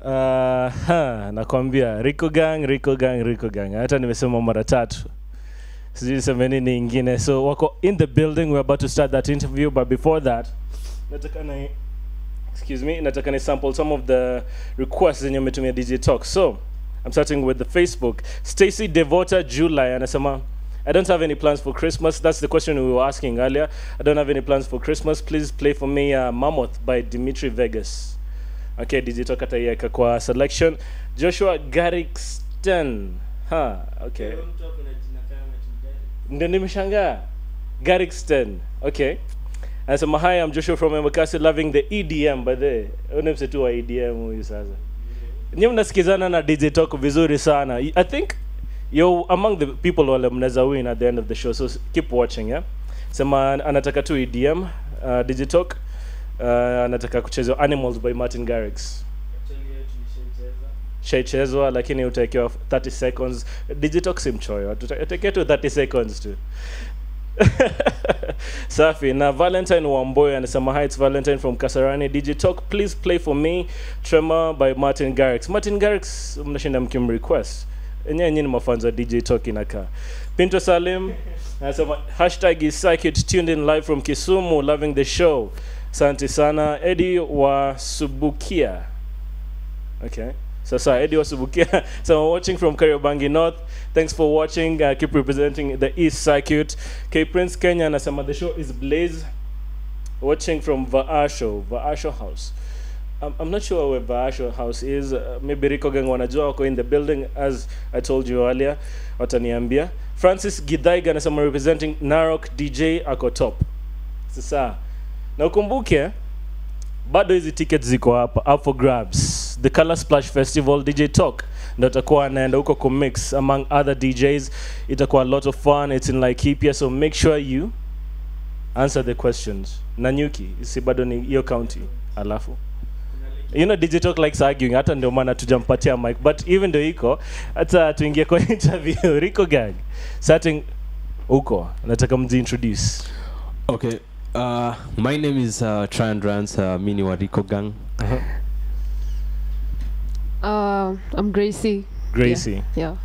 Uh, nakwambia Rico Gang, Rico Gang, Rico Gang. Hata nimesema mara tatu. Sijui niseme nini ingine. So wako in the building. We're about to start that interview, but before that, nataka ni excuse me, nataka ni sample some of the requests zenye umetumia DJ Talk. So, I'm starting with the Facebook. Stacy Devota July anasema I don't have any plans for Christmas. That's the question we were asking earlier. I don't have any plans for Christmas. Please play for me uh, Mammoth by Dimitri Vegas. Okay, DJ Talk ataiweka kwa selection. Joshua garrickston Ha, okay. Ndio nimeshangaa. garrickston Okay. Anasema hi, I'm Joshua from Embakasi loving the EDM by the unemsetu msetu wa EDM huyu sasa. Nyinyi mnasikizana na DJ Talk vizuri sana. I think you're among the people wale mnaweza win at the end of the show. So keep watching, yeah. Sema anataka tu EDM, uh, DJ Talk. Uh, anataka kuchezwa Animals by Martin Garrix. shaichezwa lakini utaekewa 30 seconds. Digitalk si mchoyo utaekea tu 30 seconds tu. Safi. Na valentine wamboyo anasema hi it's valentine from kasarani. Digitalk please play for me tremor by martin garrix. Martin garrix mnashinda mkimrequest enyewe nyini mafanzo dj talk inakaa. Pinto salim anasema hashtag is circuit tuned in live from kisumu loving the show asante sana edi wa subukia Okay. So, so Eddie Wasubukia. so I'm watching from Kariobangi North. Thanks for watching. Uh, keep representing the East Circuit. K Prince Kenya anasema the show is Blaze. Watching from Vaasho, Vaasho House. I'm, I'm not sure where Vaasho House is. Uh, maybe Rico Gang wanajua wako in the building as I told you earlier. Wataniambia. Francis Gidaiga representing Narok DJ ako top. Sasa na ukumbuke bado hizi tickets ziko hapa up for grabs. The color splash festival dj talk ndo atakuwa anaenda huko kumix among other djs itakuwa a lot of fun it's in laikipia so make sure you answer the questions. Nanyuki si bado ni hiyo county alafu. You know dj talk likes arguing hata ndio maana tujampatia mic but even though iko hata tuingie kwa interview. Rico gang. Starting huko nataka mjiintroduce Okay. Uh, my name is uh, Tryon Rans, uh, Mini Wariko Gang. uh-huh. Uh, I'm Gracie. gracie Yeah. yeah.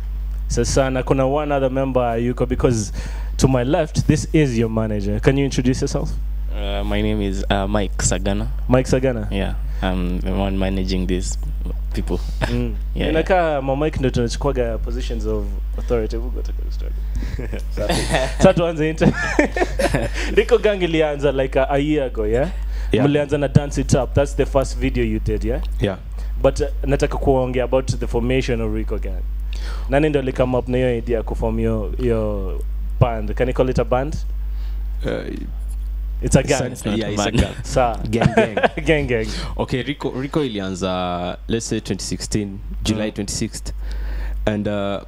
Sasa na kuna one other member yuko because to my left this is your manager. Can you introduce yourself? Uh, my name is uh, Mike Sagana. Mike Sagana. Yeah, I'm the one managing these people. Mm. Yeah, Inakaa ma Mike ndo tunachukuaga positions of authority. Sasa tuanze inter. Rico Gang ilianza like a, a year ago, yeah? Yeah. Mlianza na Dance It Up. That's the first video you did, yeah? Yeah. But uh, nataka kuongea about the formation of Rico Gang. Nani ndo come up na hiyo idea kuform your your band? Can you call it a band? Uh, It's a gang. It's not yeah, a it's a gang. Sawa. Gang, gang. gang gang. Okay, Rico, Rico ilianza let's say 2016, July Mm. 26th. And uh,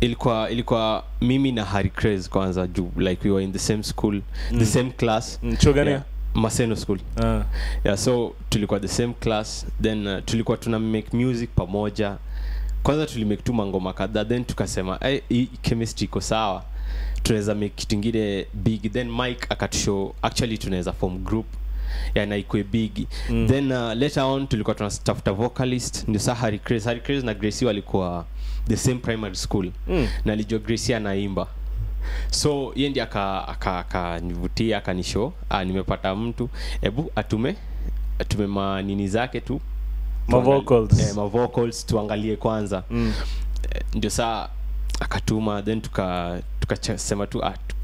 ilikuwa ilikuwa mimi na Harry Craze kwanza juu like we were in the same school, Mm. the same class. Mm? Yeah, Maseno school. uh. yeah so tulikuwa the same class then uh, tulikuwa tuna make music pamoja kwanza tulimake tu mangoma kadhaa then tukasema hey, chemistry iko sawa tunaweza make kitu ingine big then mike akatushow actually tunaweza form group yeah, na ikwe big Mm. then uh, later on tulikuwa tunatafuta vocalist ndio saa Harry Craze. Harry Craze na Gracie walikuwa the same primary school Mm. na alijua Gracie anaimba so ye ndi akanivutia aka, aka akanishow ah, nimepata mtu hebu atume atume manini zake tu Ma vocals. eh, ma vocals tuangalie kwanza Mm. eh, ndio saa akatuma then tuka tukasema tu ah, tu-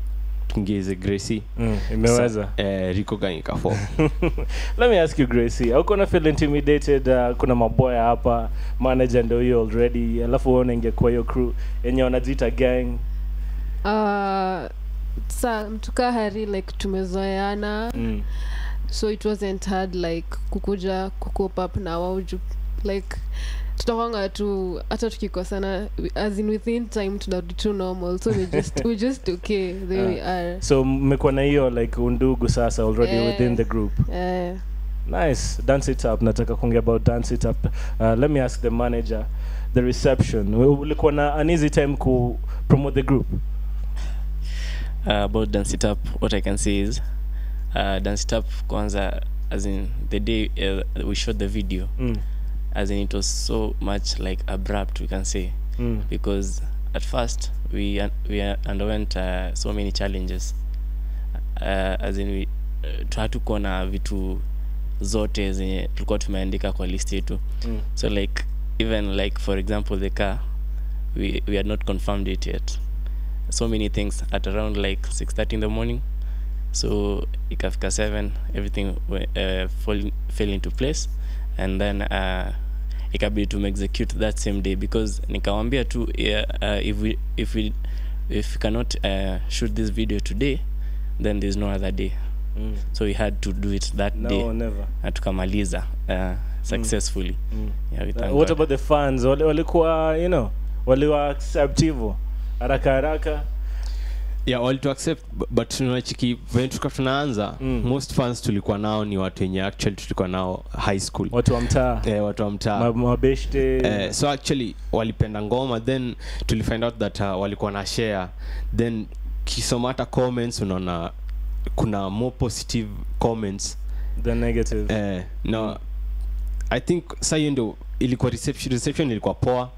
tungeze Gracie Mm. Imeweza. so, eh, riko gani kafo Let me ask you Gracie, au na feel intimidated uh, kuna maboya hapa, manager ndio hiyo already, alafu wewe kwa hiyo crew yenye wanajiita gang. Uh, sa mtuka hari like tumezoeana Mm. so it wasn't hard like kukuja kucope up na wao like tutakwanga tu hata tukikosana as in within time tunarudi tu normal so we just, we just okay there we are So mmekuwa na hiyo like undugu sasa already Yeah. within the group. Eh, Nice. Dance it up. Nataka kuongea about dance it up. Uh, let me ask the manager the reception. We- Ulikuwa na an easy time ku promote the group. Uh, about Dance It Up, what I can say is, uh, Dance It Up, kwanza, as in the day uh, we shot the video, Mm. As in it was so much like abrupt we can say. Mm. because at first we un- we uh, underwent uh, so many challenges. Uh, as in we uh, hatukuwa na vitu zote zenye tulikuwa tumeandika kwa list yetu. Mm. so like even like for example the car we, we had not confirmed it yet. So many things at around like 6.30 in the morning. So ikafika 7 everything uh, fall, fell into place and then uh, ikabidi to execute that same day because nikawambia tu yeah, uh, if we if we if we cannot uh, shoot this video today then there's no other day Mm. so we had to do it that no, day never. na tukamaliza uh, successfully Mm. yeah, Uh, what God. about the fans walikuwa you know waliwa accept haraka haraka yeah all to accept but tunachiki venye tulikuwa tunaanza Mm. most fans tulikuwa nao ni watu wenye actually tulikuwa nao high school. Watu wa mtaa. Eh, watu wa mtaa. Ma- mabeshte. Eh, so actually walipenda ngoma then tulifind out that uh, walikuwa na share. Then kisoma hata comments unaona kuna more positive comments. The negative. Eh, no mm. i think sa hiyo ndo ilikuwa reception, reception ilikuwa poa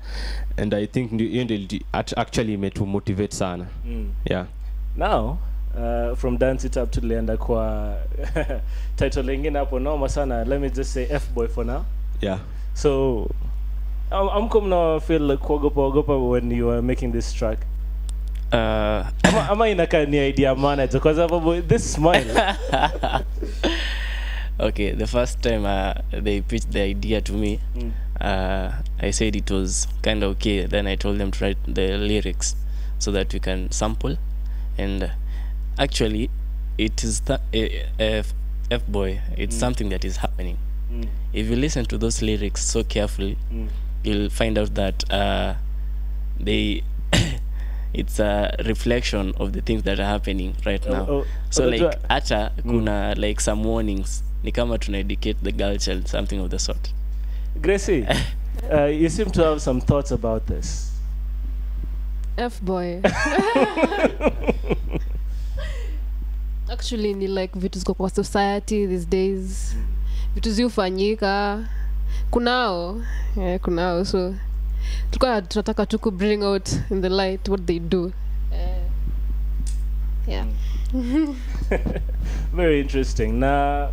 and i think ndio- hiyo ndio actually imetumotivate sana. Mm. yeah now uh, from dance it up tulienda kwa title lingine hapo noma sana. Let me just say f boy for now. Yeah. So am- amko mna feel like kuogopa ogopa when you are making this track? Uh, ama, ama inakaa ni idea manager kwa sababu this smile. Okay the first time uh, they pitched the idea to me mm. uh, i said it was kind of okay. Then i told them to write the lyrics so that we can sample and uh, actually it is th- uh, f, f boy it's Mm. something that is happening Mm. if you listen to those lyrics so carefully Mm. you'll find out that uh, they it's a reflection of the things that are happening right now Oh, oh, so like hata kuna like some warnings ni kama tuna educate the girl child something of the sort Gracie, uh, you seem to have some thoughts about this. F boy actually ni like vitu ziko kwa society these days. Vitu ziufanyika kunao. Yeah, kunao. So tulikuwa tunataka tu ku bring out in the light what they do. Uh, yeah. Very interesting. Na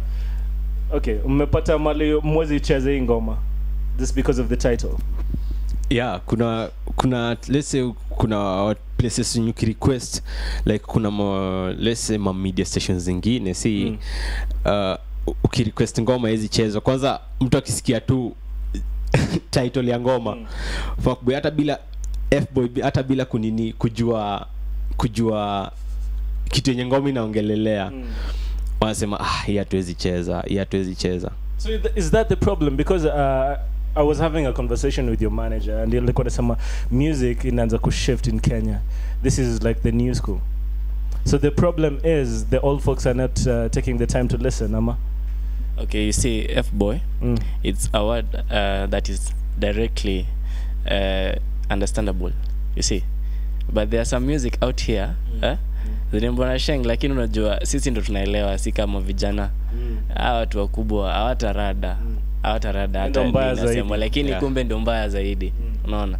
okay, mmepata mali mwezi cheze hii ngoma. Just because of the title. Yeah kuna kuna let's say kuna places you can request like kuna ma, let's say ma media stations zingine si Mm. uh, ukirequest ngoma hizi chezo kwanza mtu akisikia tu title ya ngoma Mm. fuckboy hata bila fboy hata bila kunini kujua kujua kitu yenye ngoma inaongelelea Mm. wanasema ah hii hatuwezi cheza hii hatuwezi cheza So is is that the problem? Because uh, I was having a conversation with your manager and like nasema music inaanza kushift in Kenya. This is like the new school. So the problem is the old folks are not uh, taking the time to listen, ama? okay you see f boy Mm. it's a word uh, that is directly uh, understandable you see but there are some music out here mm. eh? zinembona sheng lakini unajua sisi ndo tunaelewa si kama vijana Mm. hawa watu wakubwa hawatarada hawatarada Hata nasema, lakini Yeah. kumbe ndo mbaya zaidi. Mm. unaona?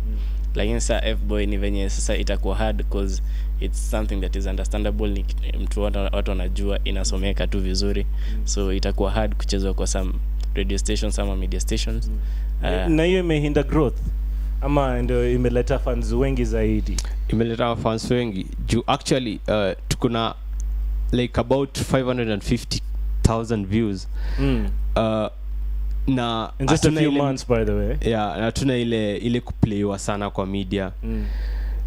Lakini saa fboy ni venye sasa itakuwa hard cause it's something that is understandable. Ni mtu watu wanajua inasomeka tu vizuri. So itakuwa hard kuchezwa kwa some radio stations ama media stations. Uh, na hiyo imehinda growth? Ama ndio imeleta fans wengi zaidi? Imeleta fans wengi. Juu actually uh, tukuna like about 550000 views. Mm. uh, na in just a few ile- months by the way. Yeah, na hatuna ile ile kuplayiwa sana kwa media. Mm.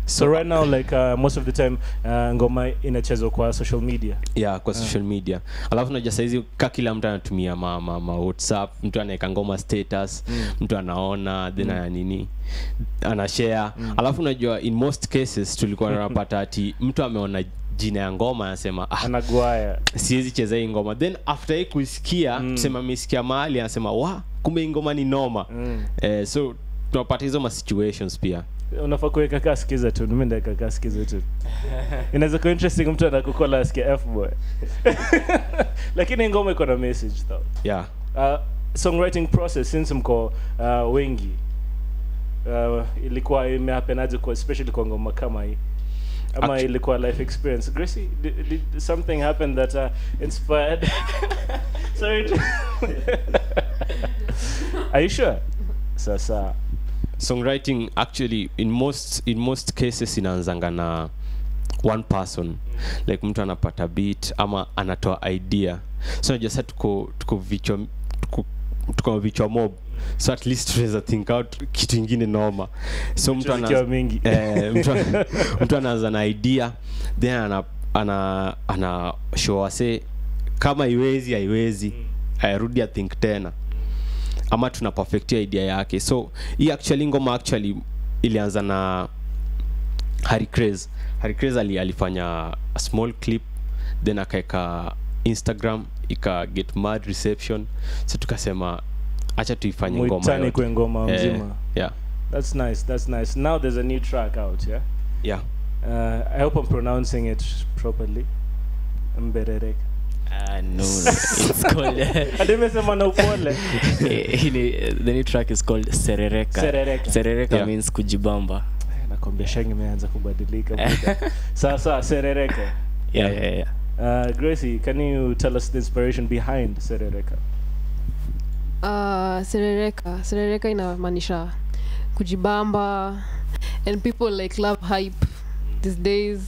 so right now like uh, most of the time uh, ngoma inachezwa kwa social media. Yeah kwa social media. Alafu unajua saizi ka kila mtu anatumia ma, ma, ma whatsapp mtu anaweka ngoma status Mm. mtu anaona then ya nini anashare mm. alafu unajua in most cases tulikuwa tunapata ati mtu ameona jina ya ngoma anasema ah, Anaguaya. siwezi cheza hii ngoma. Then after hii kuisikia Mm. sema amesikia mahali anasema wa kumbe hii ngoma ni noma. Mm. eh, so tunapata hizo ma situations pia. Unafaa kuweka kaa skiza tu nimendaweka kaa skiza tu. Inaweza kuwa interesting mtu anakukola asikia f boy. Lakini ngoma iko na message though. Yeah. Uh, songwriting process since mko uh, wengi uh, ilikuwa imehapenaje kwa especially kwa ngoma kama hii ama Actu- ilikuwa life experience. Gracie did, did something happen that uh, inspired? Sorry. To are you sure? Sasa. Songwriting actually in most in most cases inaanzanga na one person. Like mtu anapata beat ama anatoa idea. So najua sa tuko tuko vichwa tuko, tuko vichwa mob so at least tunaweza think out kitu ingine noma so mtu mingi. eh, mtu, mtu anaanza na idea then ana ana ana show wase kama iwezi haiwezi arudi think tena. Ama tuna perfectia idea yake. So hii actually ngoma actually ilianza na Harry Craze. Harry Craze ali, alifanya a small clip then akaeka instagram ika get mad reception. So tukasema acha tuifanye ngoma kwe ngoma Eh, mzima. yeah. That's nice that's nice. Now there's a new track out yeah? Yeah. Uh, i hope i'm pronouncing it properly. Mbererek Uh, no, it's called. na upole Hili- the new track is called Serereka. Serereka. Serereka Yeah. means kujibamba. nakwambia shangi imeanza kubadilika. Sasa serereka. Yeah, yeah, yeah. uh, gracie can you tell us the inspiration behind serereka uh, serereka. Serereka inamaanisha kujibamba. And people like love hype these days.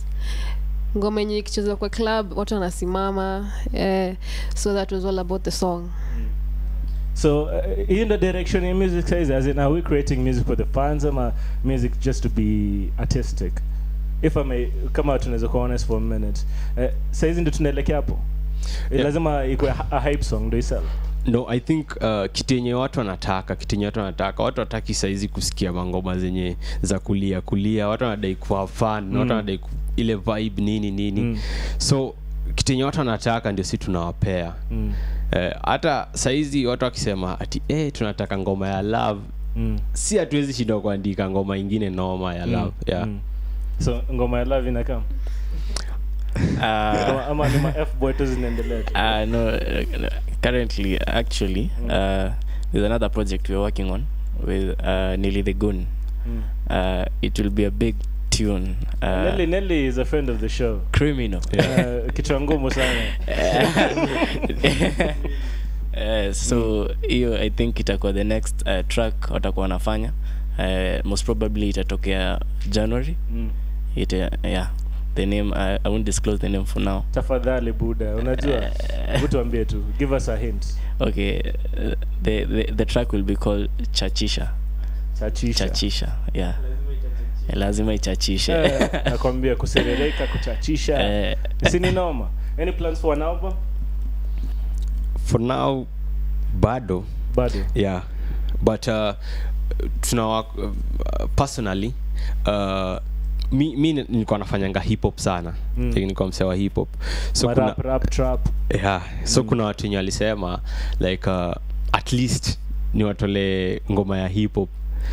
Ngoma yenye ikicheza kwa club watu wanasimama. Eh, so that was all about the song. So uh, in the direction in music says as in are we creating music for the fans ama music just to be artistic? If I may, kama tunaweza kuwa honest for a minute. Uh, saizi ndo tunaelekea hapo. Yeah. lazima ikuwe a- a hype song ndo isel no i think uh, kitu yenye watu wanataka kitu yenye watu wanataka watu wataki saizi kusikia mangoma zenye za kulia kulia watu wanadai kuwa fan mm. Watu wanadai ku, ile vibe nini nini Mm. so kitenye yenye watu wanataka ndio si tunawapea mm. uh, hata saizi watu wakisema ati eh, tunataka ngoma ya love mm. si hatuwezi shindwa kuandika ngoma ingine noma ya love mm. yeah. mm. so ngoma ya love inakam Uh, ama, ama ni ma tu zinaendelea uh, no, uh, currently, actually, mm. uh, there's another project we're working on with uh, Nili the Goon. mm. Uh, it will be a big tune. Uh, Nelly, Nelly is a friend of the show criminal. uh, kichwa ngumu sana Eh, so hiyo i think itakuwa the next uh, track watakuwa wanafanya uh, most probably itatokea january mm. Ita, yeah the name I, i won't disclose the name for now. Tafadhali buda unajua hebu tuambie tu give us a hint. Okay uh, the, the the track will be called chachisha. Chachisha. Chachisha yeah. Lazima ichachishe. Eh, nakwambia kuserereka kuchachisha. Eh, sini noma any plans for an album? For now bado. Bado? Yeah. But uh, tuna uh, personally uh, mi, mi nilikuwa nafanyanga hip hop sana. Mm. nilikuwa msee wa hip hop. So kuna, rap, rap trap. Yeah, so kuna watu wenye walisema like uh, at least ni watole ngoma ya hip hop.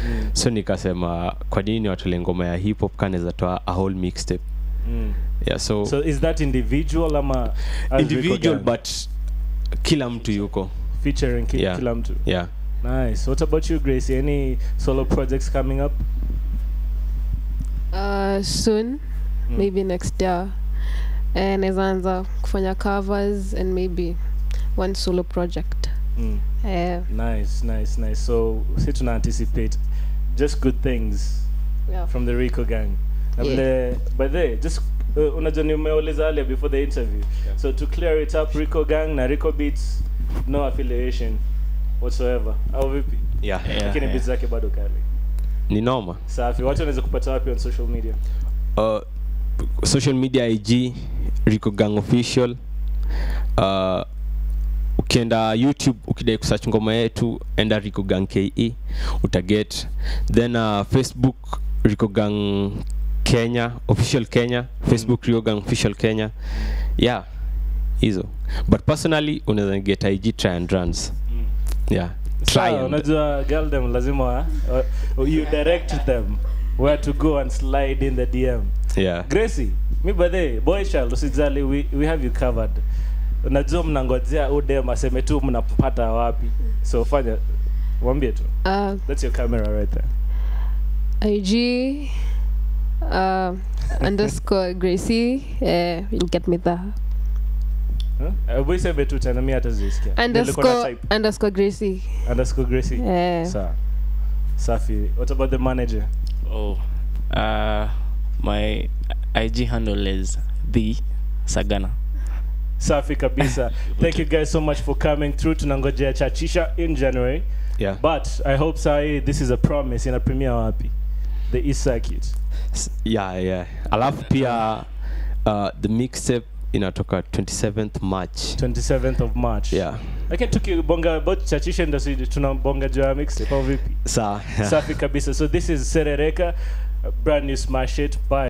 Mm. so nikasema kwa nini ni watole ngoma ya hip hop? Kanaweza toa a whole mixtape. Mm. yeah so, so is that individual ama individual but kila mtu yuko. Featuring ki Yeah. kila mtu. Yeah. Nice. What about you gracie? Any solo projects coming up uh, soon Mm. maybe next year eh, naweza anza kufanya covers and maybe one solo project mm. eh, nice nice nice so si tuna anticipate just good things yeah. from the rico gang Yeah. by the just uh, unajua nimeuliza earlier before the interview yeah. so to clear it up rico gang na rico beats no affiliation whatsoever au vipi yeah Yeah. lakini beats zake bado kali ni noma safi. Watu wanaweza kupata wapi on social media? Uh, social media ig rico gang official. Uh, ukienda youtube ukidai kusearch ngoma yetu enda rico gang ke utaget. Then uh, facebook rico gang kenya official kenya. Facebook rico gang official kenya. Yeah hizo. But personally unaweza get ig try and runs. Yeah unajua girldom lazima wa- uh, you direct them where to go and slide in the dm yeah. Gracie mi by the boy child usijali we, we have you covered. Unajua mnangojea udem aseme tu mnapata wapi. So fanya wambie tu. Uh, that's your camera right there. Ig uh, underscore gracie uh, get me there Huh? hebu tu tena mi hata zisikia underscore underscore gracie. Underscore gracie. Uh, sawa safi. What about the manager? Oh, uh, my IG handle is the Sagana. safi kabisa. Thank you guys so much for coming through. Tunangojea chachisha in january. Yeah. but i hope sai this is a promise. Ina premiere wapi? The east circuit yeah, yeah. alafu pia uh, the mixtape inatoka 27th march. 27th of march. Yeah. Lakini tukibonga about chachisha ndo si tunabonga juu ya mixtape au vipi? Saa safi kabisa. So this is serereka brand new smash it bye